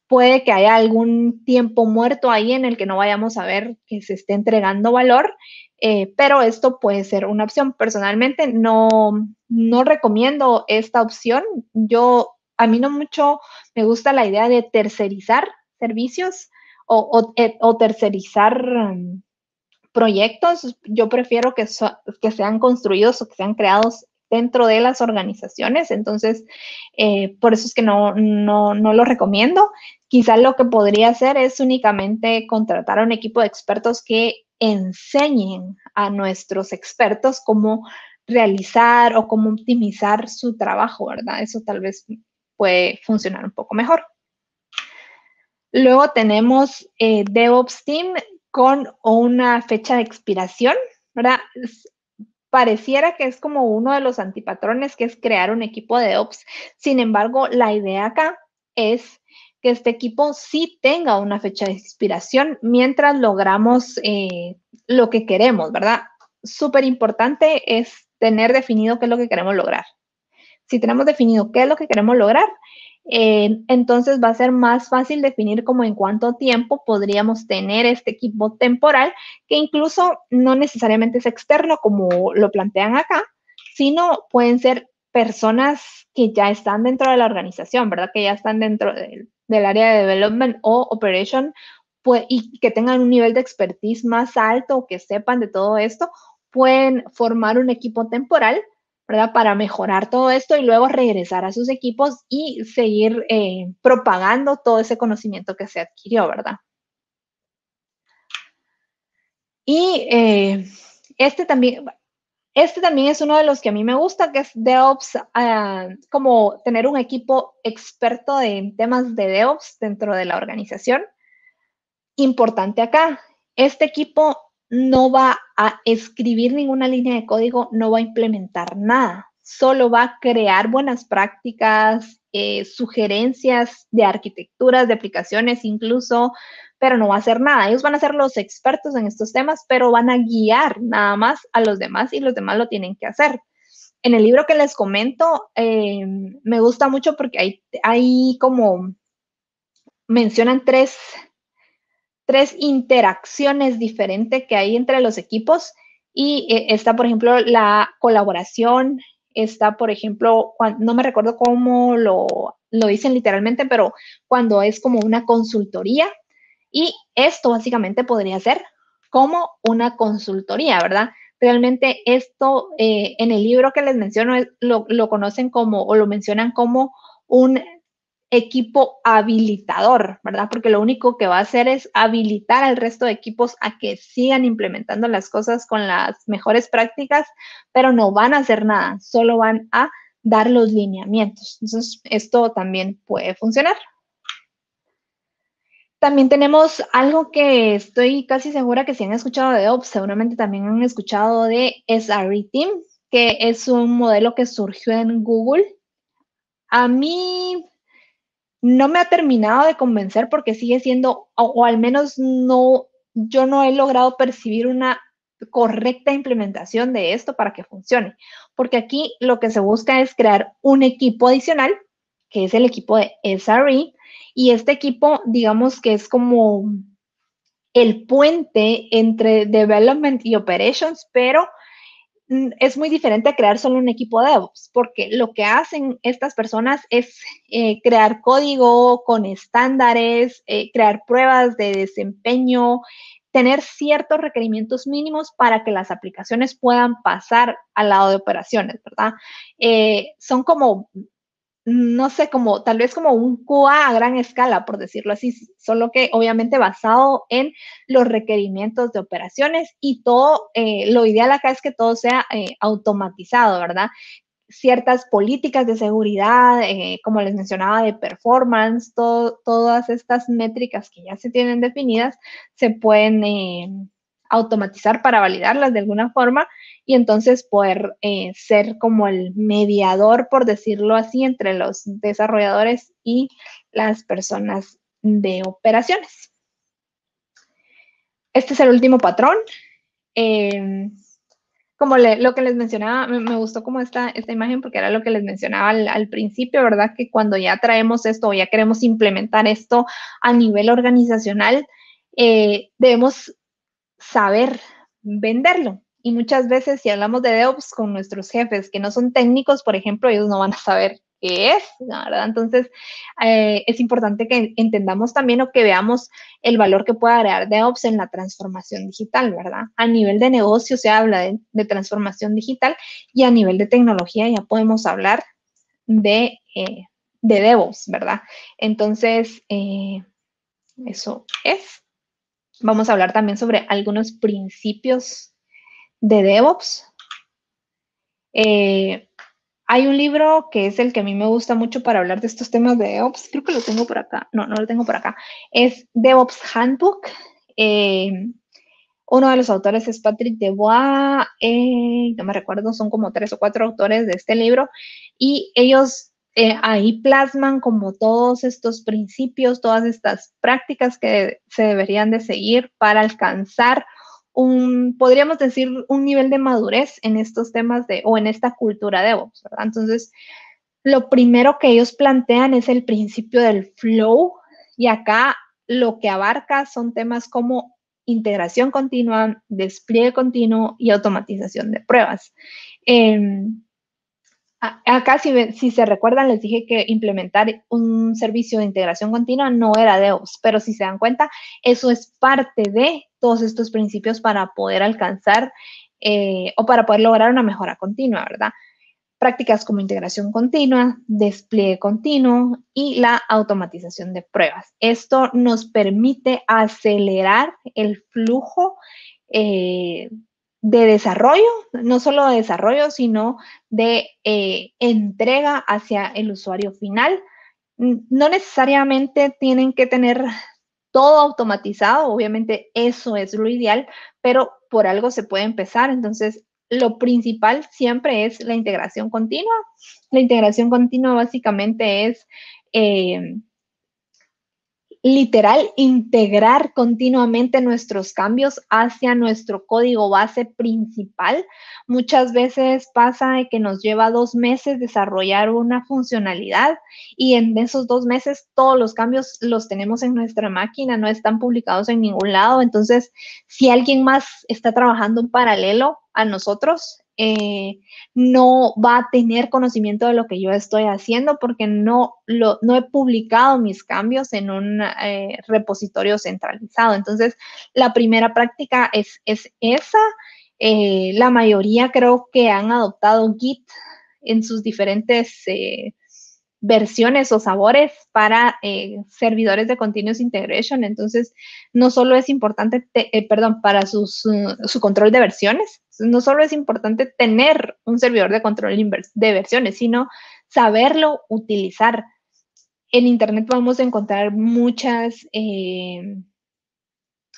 puede que haya algún tiempo muerto ahí en el que no vayamos a ver que se esté entregando valor, eh, pero esto puede ser una opción. Personalmente no, no recomiendo esta opción. Yo a mí no mucho me gusta la idea de tercerizar servicios o, eh, tercerizar um, proyectos. Yo prefiero que, que sean construidos o que sean creados dentro de las organizaciones. Entonces, eh, por eso es que no, no, no lo recomiendo. Quizá lo que podría hacer es únicamente contratar a un equipo de expertos que enseñen a nuestros expertos cómo realizar o cómo optimizar su trabajo, ¿verdad? Eso tal vez puede funcionar un poco mejor. Luego tenemos eh, DevOps Team con una fecha de expiración, ¿verdad? Pareciera que es como uno de los antipatrones, que es crear un equipo de DevOps. Sin embargo, la idea acá es que este equipo sí tenga una fecha de expiración mientras logramos eh, lo que queremos, ¿verdad? Súper importante es tener definido qué es lo que queremos lograr si tenemos definido qué es lo que queremos lograr, eh, entonces va a ser más fácil definir como en cuánto tiempo podríamos tener este equipo temporal, que incluso no necesariamente es externo como lo plantean acá, sino pueden ser personas que ya están dentro de la organización, ¿verdad? Que ya están dentro del área de development o operation pues, y que tengan un nivel de expertise más alto, que sepan de todo esto, pueden formar un equipo temporal ¿verdad? Para mejorar todo esto y luego regresar a sus equipos y seguir eh, propagando todo ese conocimiento que se adquirió, ¿verdad? Y eh, este también, este también es uno de los que a mí me gusta, que es DevOps, ah, como tener un equipo experto en temas de DevOps dentro de la organización. Importante acá, este equipo no va a escribir ninguna línea de código, no va a implementar nada, solo va a crear buenas prácticas, eh, sugerencias de arquitecturas, de aplicaciones incluso, pero no va a hacer nada. Ellos van a ser los expertos en estos temas, pero van a guiar nada más a los demás y los demás lo tienen que hacer. En el libro que les comento, eh, me gusta mucho porque hay, hay como mencionan tres tres interacciones diferentes que hay entre los equipos y eh, está, por ejemplo, la colaboración, está, por ejemplo, no me recuerdo cómo lo, lo dicen literalmente, pero cuando es como una consultoría y esto básicamente podría ser como una consultoría, ¿verdad? Realmente esto eh, en el libro que les menciono lo, lo conocen como o lo mencionan como un equipo habilitador, ¿verdad? Porque lo único que va a hacer es habilitar al resto de equipos a que sigan implementando las cosas con las mejores prácticas, pero no van a hacer nada, solo van a dar los lineamientos. Entonces, esto también puede funcionar. También tenemos algo que estoy casi segura que si han escuchado de Ops, seguramente también han escuchado de SRE Team, que es un modelo que surgió en Google. A mí no me ha terminado de convencer porque sigue siendo, o, al menos no, yo no he logrado percibir una correcta implementación de esto para que funcione. Porque aquí lo que se busca es crear un equipo adicional, que es el equipo de SRE, y este equipo, digamos que es como el puente entre development y operations, pero es muy diferente a crear solo un equipo de DevOps, porque lo que hacen estas personas es eh, crear código con estándares, eh, crear pruebas de desempeño, tener ciertos requerimientos mínimos para que las aplicaciones puedan pasar al lado de operaciones, ¿verdad? Eh, son como no sé, como tal vez como un QA a gran escala, por decirlo así, solo que obviamente basado en los requerimientos de operaciones y todo, eh, lo ideal acá es que todo sea eh, automatizado, ¿verdad? Ciertas políticas de seguridad, eh, como les mencionaba, de performance, todas estas métricas que ya se tienen definidas, se pueden automatizar para validarlas de alguna forma y entonces poder eh, ser como el mediador, por decirlo así, entre los desarrolladores y las personas de operaciones. Este es el último patrón. Em, como lo que les mencionaba, me, gustó como esta, esta imagen porque era lo que les mencionaba al, principio, ¿verdad? Que cuando ya traemos esto o ya queremos implementar esto a nivel organizacional, eh, debemos saber venderlo. Y muchas veces si hablamos de DevOps con nuestros jefes que no son técnicos, por ejemplo, ellos no van a saber qué es, ¿verdad? Entonces, eh, es importante que entendamos también o que veamos el valor que puede agregar DevOps en la transformación digital, ¿verdad? A nivel de negocio se habla de, transformación digital y a nivel de tecnología ya podemos hablar de, eh, de DevOps, ¿verdad? Entonces, eh, eso es. Vamos a hablar también sobre algunos principios de DevOps. Eh, hay un libro que es el que a mí me gusta mucho para hablar de estos temas de DevOps. Creo que lo tengo por acá. No, no lo tengo por acá. Es DevOps Handbook. Eh, uno de los autores es Patrick Debois. Eh, no me recuerdo, son como tres o cuatro autores de este libro. Y ellos eh, ahí plasman como todos estos principios, todas estas prácticas que se deberían de seguir para alcanzar un, podríamos decir, un nivel de madurez en estos temas de, o en esta cultura de DevOps, ¿verdad? Entonces, lo primero que ellos plantean es el principio del flow y acá lo que abarca son temas como integración continua, despliegue continuo y automatización de pruebas. Em, Acá, si, se recuerdan, les dije que implementar un servicio de integración continua no era DevOps, pero si se dan cuenta, eso es parte de todos estos principios para poder alcanzar eh, o para poder lograr una mejora continua, ¿verdad? Prácticas como integración continua, despliegue continuo y la automatización de pruebas. Esto nos permite acelerar el flujo eh, de desarrollo, no solo de desarrollo, sino de eh, entrega hacia el usuario final. No necesariamente tienen que tener todo automatizado, obviamente eso es lo ideal, pero por algo se puede empezar. Entonces, lo principal siempre es la integración continua. La integración continua básicamente es eh, literal integrar continuamente nuestros cambios hacia nuestro código base principal. Muchas veces pasa que nos lleva dos meses desarrollar una funcionalidad y en esos dos meses todos los cambios los tenemos en nuestra máquina, no están publicados en ningún lado. Entonces, si alguien más está trabajando en paralelo a nosotros, eh, no va a tener conocimiento de lo que yo estoy haciendo porque no, lo, no he publicado mis cambios en un eh, repositorio centralizado. Entonces, la primera práctica es, es esa. Eh, la mayoría creo que han adoptado Git en sus diferentes versiones o sabores para servidores de continuous integration. Entonces, no solo es importante, perdón, para sus, su control de versiones, no solo es importante tener un servidor de control de versiones, sino saberlo utilizar. En Internet podemos encontrar muchas eh,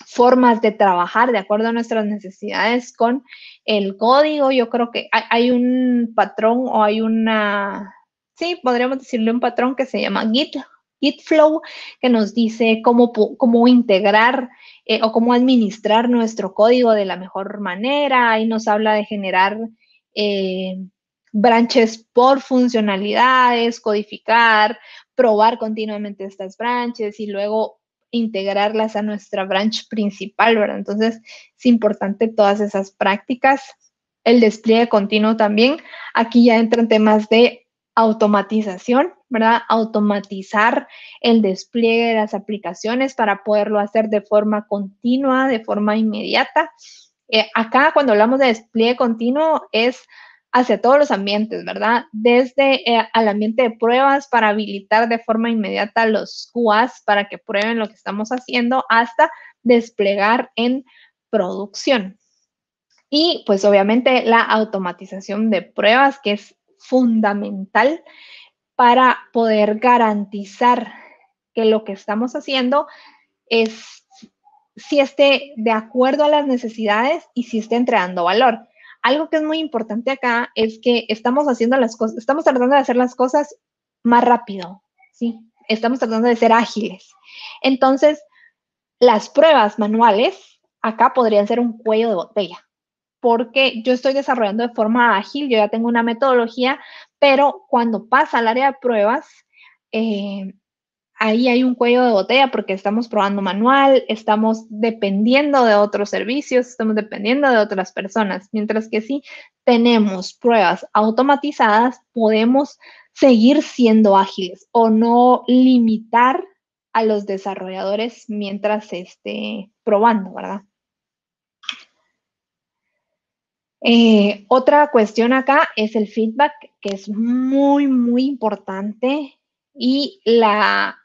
formas de trabajar de acuerdo a nuestras necesidades con el código. Yo creo que hay, un patrón o hay una, sí, podríamos decirle un patrón que se llama Git, Git Flow, que nos dice cómo, cómo integrar eh, o cómo administrar nuestro código de la mejor manera. Ahí nos habla de generar eh, branches por funcionalidades, codificar, probar continuamente estas branches y luego integrarlas a nuestra branch principal, ¿verdad? Entonces, es importante todas esas prácticas. El despliegue continuo también. Aquí ya entran temas de automatización, ¿verdad? Automatizar el despliegue de las aplicaciones para poderlo hacer de forma continua, de forma inmediata. Eh, acá cuando hablamos de despliegue continuo es hacia todos los ambientes, ¿verdad? Desde eh, al ambiente de pruebas para habilitar de forma inmediata los QAs para que prueben lo que estamos haciendo hasta desplegar en producción. Y pues obviamente la automatización de pruebas, que es fundamental para poder garantizar que lo que estamos haciendo es si esté de acuerdo a las necesidades y si esté entregando valor. Algo que es muy importante acá es que estamos haciendo las cosas, estamos tratando de hacer las cosas más rápido, ¿sí? Estamos tratando de ser ágiles. Entonces, las pruebas manuales acá podrían ser un cuello de botella porque yo estoy desarrollando de forma ágil, yo ya tengo una metodología, pero cuando pasa al área de pruebas, eh, ahí hay un cuello de botella porque estamos probando manual, estamos dependiendo de otros servicios, estamos dependiendo de otras personas, mientras que si tenemos pruebas automatizadas, podemos seguir siendo ágiles o no limitar a los desarrolladores mientras esté probando, ¿verdad? Eh, otra cuestión acá es el feedback, que es muy, muy importante y la,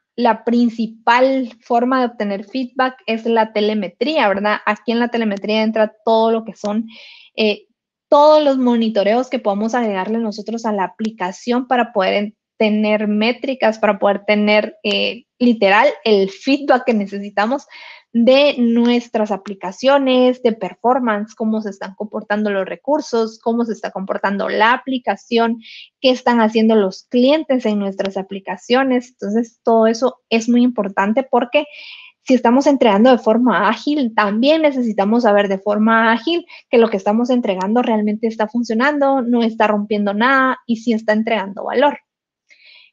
principal forma de obtener feedback es la telemetría, ¿verdad? Aquí en la telemetría entra todo lo que son eh, todos los monitoreos que podemos agregarle nosotros a la aplicación para poder tener métricas, para poder tener eh, literal el feedback que necesitamos de nuestras aplicaciones, de performance, cómo se están comportando los recursos, cómo se está comportando la aplicación, qué están haciendo los clientes en nuestras aplicaciones. Entonces, todo eso es muy importante porque si estamos entregando de forma ágil, también necesitamos saber de forma ágil que lo que estamos entregando realmente está funcionando, no está rompiendo nada y sí está entregando valor.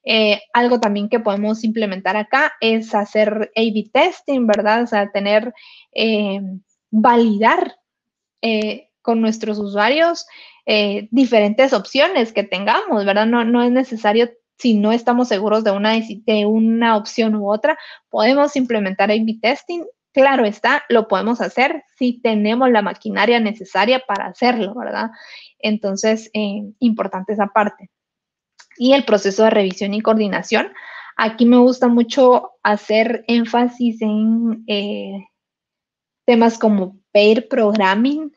Eh, algo también que podemos implementar acá es hacer A-B testing, ¿verdad? O sea, tener, eh, validar eh, con nuestros usuarios diferentes opciones que tengamos, ¿verdad? No, no es necesario si no estamos seguros de una, de una opción u otra, podemos implementar A-B testing. Claro está, lo podemos hacer si tenemos la maquinaria necesaria para hacerlo, ¿verdad? Entonces, importante esa parte y el proceso de revisión y coordinación. Aquí me gusta mucho hacer énfasis en eh, temas como pair programming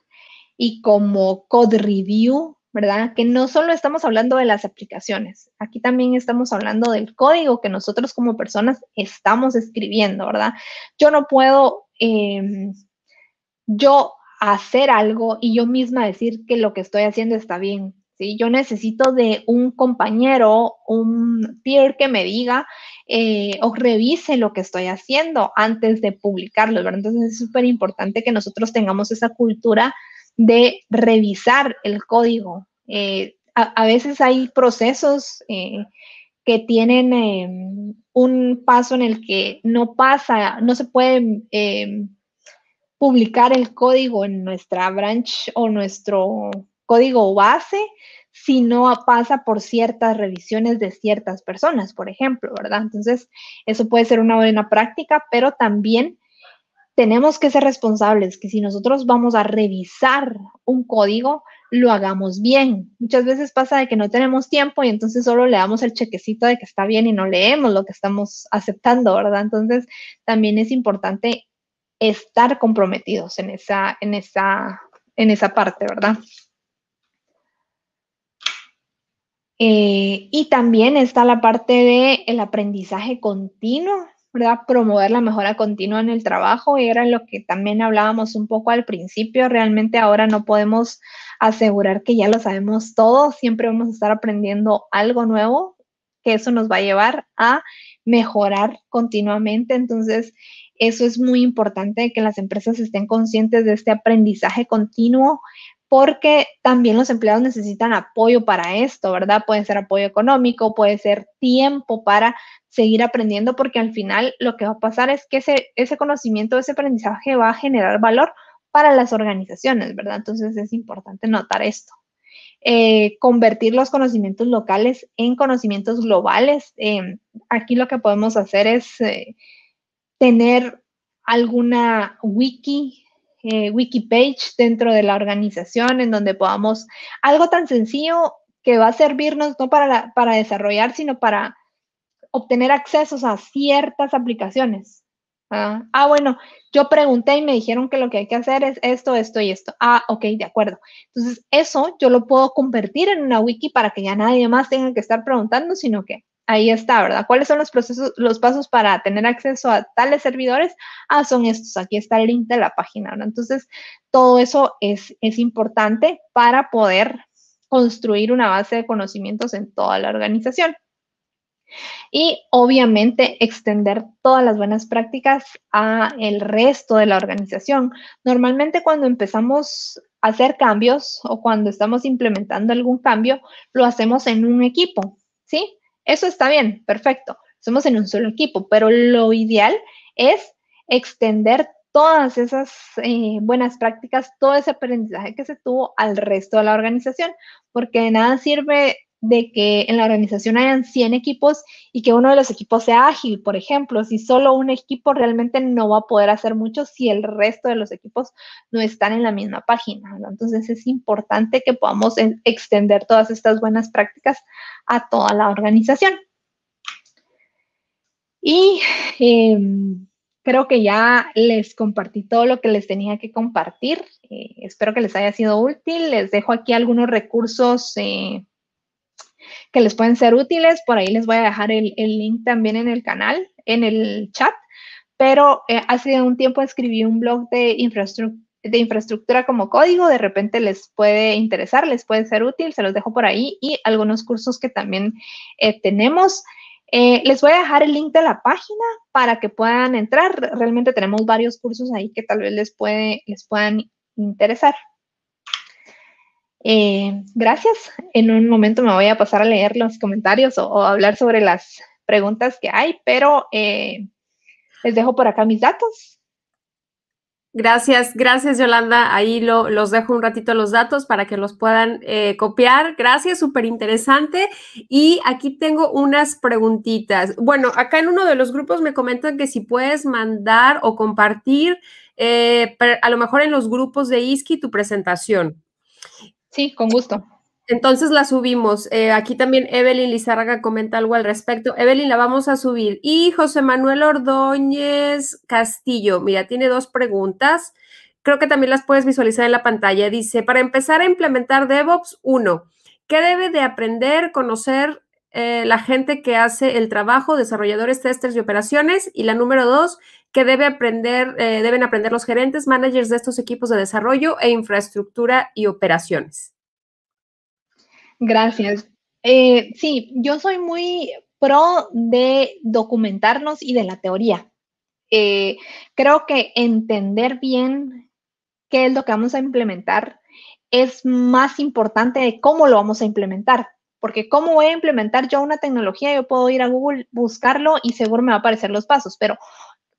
y como code review, ¿verdad? Que no solo estamos hablando de las aplicaciones, aquí también estamos hablando del código que nosotros como personas estamos escribiendo, ¿verdad? Yo no puedo, em, yo hacer algo y yo misma decir que lo que estoy haciendo está bien. ¿Sí? Yo necesito de un compañero, un peer que me diga eh, o revise lo que estoy haciendo antes de publicarlo, ¿verdad? Entonces es súper importante que nosotros tengamos esa cultura de revisar el código. Eh, a, veces hay procesos eh, que tienen em, un paso en el que no pasa, no se puede em, publicar el código en nuestra branch o nuestro código base si no pasa por ciertas revisiones de ciertas personas, por ejemplo, ¿verdad? Entonces, eso puede ser una buena práctica, pero también tenemos que ser responsables, que si nosotros vamos a revisar un código, lo hagamos bien. Muchas veces pasa de que no tenemos tiempo y entonces solo le damos el chequecito de que está bien y no leemos lo que estamos aceptando, ¿verdad? Entonces, también es importante estar comprometidos en esa, en esa, en esa parte, ¿verdad? Eh, y también está la parte del el aprendizaje continuo, ¿verdad? Promover la mejora continua en el trabajo, y era lo que también hablábamos un poco al principio. Realmente ahora no podemos asegurar que ya lo sabemos todo, siempre vamos a estar aprendiendo algo nuevo, que eso nos va a llevar a mejorar continuamente. Entonces, eso es muy importante que las empresas estén conscientes de este aprendizaje continuo porque también los empleados necesitan apoyo para esto, ¿verdad? Puede ser apoyo económico, puede ser tiempo para seguir aprendiendo, porque al final lo que va a pasar es que ese, conocimiento, ese aprendizaje va a generar valor para las organizaciones, ¿verdad? Entonces es importante notar esto. Eh, convertir los conocimientos locales en conocimientos globales. Eh, aquí lo que podemos hacer es eh, tener alguna wiki eh, wiki page dentro de la organización en donde podamos, algo tan sencillo que va a servirnos no para, para desarrollar, sino para obtener accesos a ciertas aplicaciones. Ah, ah, bueno, yo pregunté y me dijeron que lo que hay que hacer es esto, esto y esto. Ah, ok, de acuerdo. Entonces, eso yo lo puedo convertir en una wiki para que ya nadie más tenga que estar preguntando, sino que ahí está, ¿verdad? ¿Cuáles son los procesos, los pasos para tener acceso a tales servidores? Ah, son estos, aquí está el link de la página, ¿verdad? Entonces, todo eso es, es importante para poder construir una base de conocimientos en toda la organización. Y obviamente extender todas las buenas prácticas a el resto de la organización. Normalmente cuando empezamos a hacer cambios o cuando estamos implementando algún cambio, lo hacemos en un equipo, ¿sí? Eso está bien, perfecto. Somos en un solo equipo, pero lo ideal es extender todas esas eh, buenas prácticas, todo ese aprendizaje que se tuvo al resto de la organización, porque de nada sirve de que en la organización hayan 100 equipos y que uno de los equipos sea ágil, por ejemplo, si solo un equipo realmente no va a poder hacer mucho si el resto de los equipos no están en la misma página. Entonces es importante que podamos extender todas estas buenas prácticas a toda la organización. Y em, creo que ya les compartí todo lo que les tenía que compartir. Eh, espero que les haya sido útil. Les dejo aquí algunos recursos. Eh, que les pueden ser útiles. Por ahí les voy a dejar el, link también en el canal, en el chat. Pero eh, hace un tiempo escribí un blog de infraestructura de infraestructura como código, de repente les puede interesar, les puede ser útil, se los dejo por ahí y algunos cursos que también eh, tenemos. Eh, les voy a dejar el link de la página para que puedan entrar. Realmente tenemos varios cursos ahí que tal vez les, puede, les puedan interesar. Eh, gracias. En un momento me voy a pasar a leer los comentarios o, hablar sobre las preguntas que hay, pero eh, les dejo por acá mis datos. Gracias, gracias Yolanda. Ahí lo, los dejo un ratito los datos para que los puedan eh, copiar. Gracias, súper interesante. Y aquí tengo unas preguntitas. Bueno, acá en uno de los grupos me comentan que si puedes mandar o compartir, a lo mejor en los grupos de ISKI, tu presentación. Sí, con gusto. Entonces la subimos. Eh, aquí también Evelyn Lizárraga comenta algo al respecto. Evelyn, la vamos a subir. Y José Manuel Ordóñez Castillo, mira, tiene dos preguntas. Creo que también las puedes visualizar en la pantalla. Dice, para empezar a implementar DevOps, uno, ¿qué debe de aprender, conocer eh, la gente que hace el trabajo, desarrolladores, testers y operaciones? Y la número dos, que debe aprender, eh, deben aprender los gerentes, managers de estos equipos de desarrollo e infraestructura y operaciones. Gracias. Eh, sí, yo soy muy pro de documentarnos y de la teoría. Eh, creo que entender bien qué es lo que vamos a implementar es más importante de cómo lo vamos a implementar. Porque cómo voy a implementar yo una tecnología, yo puedo ir a Google, buscarlo y seguro me va a aparecer los pasos, pero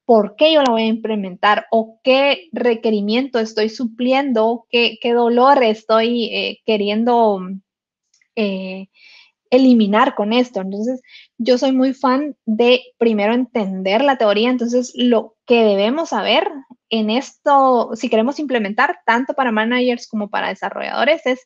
¿por qué yo la voy a implementar? ¿O qué requerimiento estoy supliendo? ¿Qué, dolor estoy eh, queriendo eh, eliminar con esto? Entonces, yo soy muy fan de primero entender la teoría, entonces lo que debemos saber en esto, si queremos implementar tanto para managers como para desarrolladores, es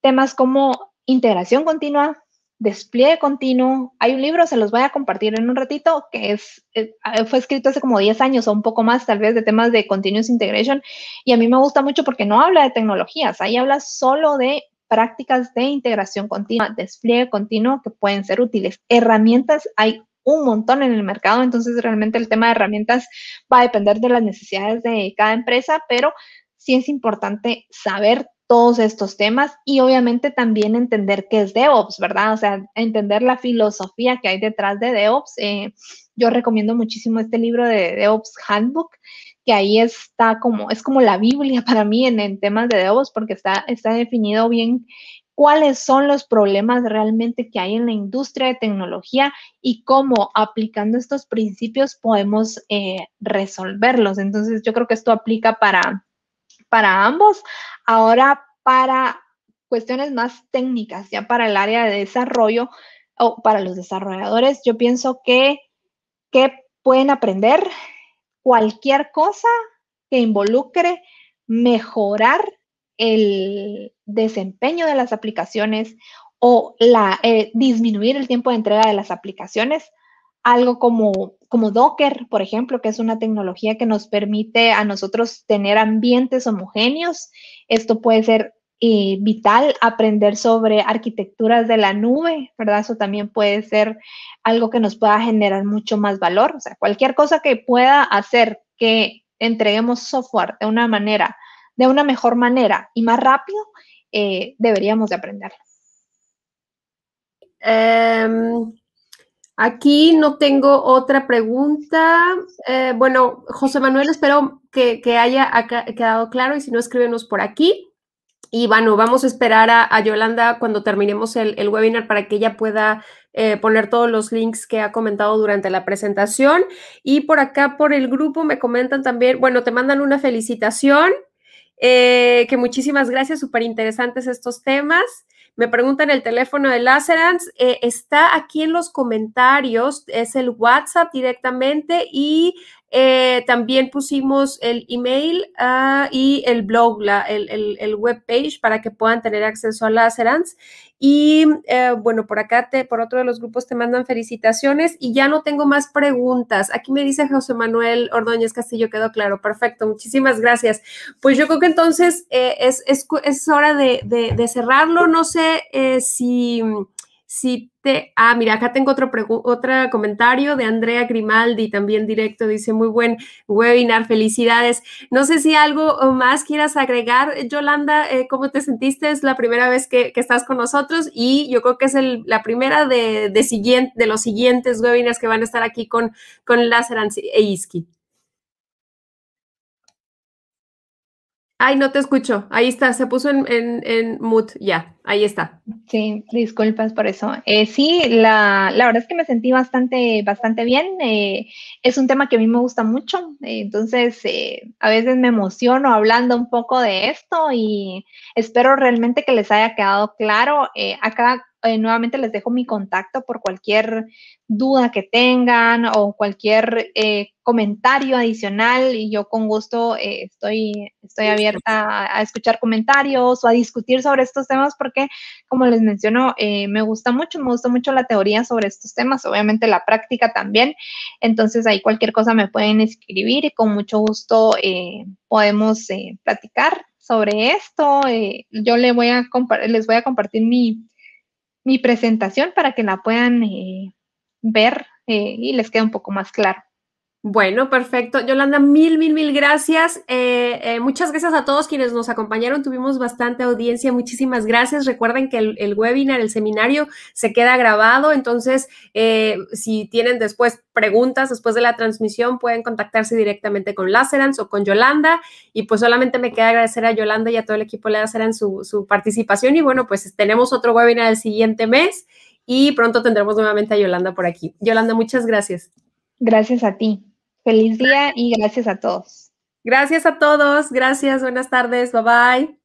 temas como integración continua, despliegue continuo. Hay un libro, se los voy a compartir en un ratito, que es, eh, fue escrito hace como 10 años o un poco más, tal vez, de temas de continuous integration. Y a mí me gusta mucho porque no habla de tecnologías, ahí habla solo de prácticas de integración continua, despliegue continuo que pueden ser útiles. Herramientas hay un montón en el mercado, entonces realmente el tema de herramientas va a depender de las necesidades de cada empresa, pero sí es importante saber todos estos temas y obviamente también entender qué es DevOps, ¿verdad? O sea, entender la filosofía que hay detrás de DevOps. Eh, yo recomiendo muchísimo este libro de DevOps Handbook, que ahí está como, es como la Biblia para mí en, temas de DevOps, porque está, está definido bien cuáles son los problemas realmente que hay en la industria de tecnología y cómo aplicando estos principios podemos eh, resolverlos. Entonces, yo creo que esto aplica para, para ambos. Ahora, para cuestiones más técnicas, ya para el área de desarrollo o para los desarrolladores, yo pienso que, que pueden aprender cualquier cosa que involucre mejorar el desempeño de las aplicaciones o la, eh, disminuir el tiempo de entrega de las aplicaciones algo como, como Docker, por ejemplo, que es una tecnología que nos permite a nosotros tener ambientes homogéneos. Esto puede ser eh, vital, aprender sobre arquitecturas de la nube, ¿verdad? Eso también puede ser algo que nos pueda generar mucho más valor. O sea, cualquier cosa que pueda hacer que entreguemos software de una manera, de una mejor manera y más rápido, eh, deberíamos de aprenderlo. Em, Aquí no tengo otra pregunta. Eh, bueno, José Manuel, espero que, haya quedado claro y si no, escríbenos por aquí. Y bueno, vamos a esperar a, Yolanda cuando terminemos el, webinar para que ella pueda eh, poner todos los links que ha comentado durante la presentación. Y por acá, por el grupo, me comentan también, bueno, te mandan una felicitación, eh, que muchísimas gracias, súper interesantes estos temas. Me preguntan el teléfono de Lacerans, eh, está aquí en los comentarios, es el WhatsApp directamente y eh, también pusimos el email ah, y el blog, la, el, el, el web page para que puedan tener acceso a Lacerans. Y eh, bueno, por acá, te, por otro de los grupos te mandan felicitaciones y ya no tengo más preguntas. Aquí me dice José Manuel Ordóñez Castillo, quedó claro, perfecto, muchísimas gracias. Pues yo creo que entonces eh, es, es, es, hora de, de, cerrarlo. No sé si si te, ah, mira, acá tengo otro, otro comentario de Andrea Grimaldi, también directo, dice, muy buen webinar, felicidades. No sé si algo más quieras agregar, Yolanda, eh, ¿cómo te sentiste? Es la primera vez que, estás con nosotros y yo creo que es la primera de, de, siguiente, de los siguientes webinars que van a estar aquí con, con Lázaro e Iski. Ay, no te escucho. Ahí está, se puso en, en, en. Ya, ahí está. Sí, disculpas por eso. Eh, sí, la, la, verdad es que me sentí bastante, bastante bien. Eh, es un tema que a mí me gusta mucho. Eh, entonces, a veces me emociono hablando un poco de esto y espero realmente que les haya quedado claro. acá nuevamente les dejo mi contacto por cualquier duda que tengan o cualquier eh, comentario adicional y yo con gusto eh, estoy, estoy abierta a, escuchar comentarios o a discutir sobre estos temas porque, como les menciono, eh, me gusta mucho, me gusta mucho la teoría sobre estos temas, obviamente la práctica también. Entonces ahí cualquier cosa me pueden escribir y con mucho gusto podemos platicar sobre esto. yo le voy a les voy a compartir mi, mi presentación para que la puedan ver eh, y les quede un poco más claro. Bueno, perfecto. Yolanda, mil, mil, mil gracias. Eh, eh, muchas gracias a todos quienes nos acompañaron. Tuvimos bastante audiencia. Muchísimas gracias. Recuerden que el, webinar, el seminario, se queda grabado. Entonces, eh, si tienen después preguntas después de la transmisión, pueden contactarse directamente con Lacerans o con Yolanda. Y pues solamente me queda agradecer a Yolanda y a todo el equipo de Lacerans su, su participación. Y bueno, pues tenemos otro webinar el siguiente mes y pronto tendremos nuevamente a Yolanda por aquí. Yolanda, muchas gracias. Gracias a ti. Feliz día y gracias a todos. Gracias a todos. Gracias. Buenas tardes. Bye bye.